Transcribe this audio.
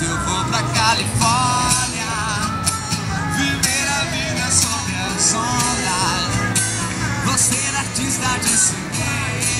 Eu vou pra Califórnia Viver a vida sobre as ondas. Vou ser artista de cinema.